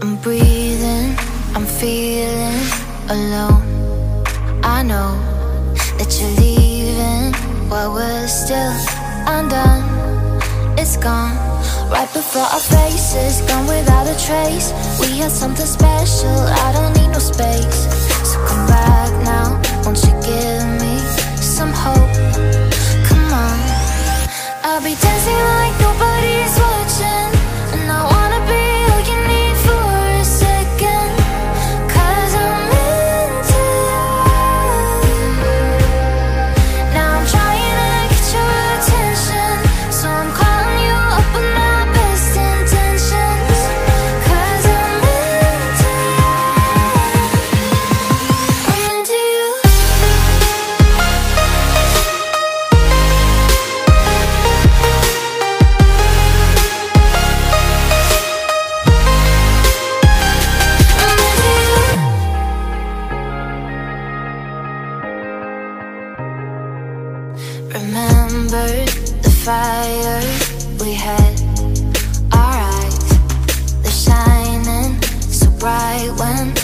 I'm breathing, I'm feeling alone. I know that you're leaving while we're still undone. It's gone right before our faces, gone without a trace. We had something special, I don't need no space. Remember the fire we had? Our eyes, they're shining so bright when